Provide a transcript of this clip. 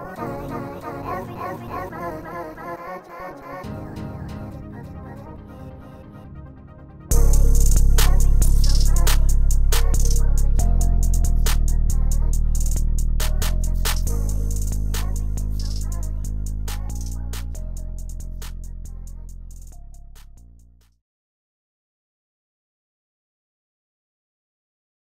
Bye.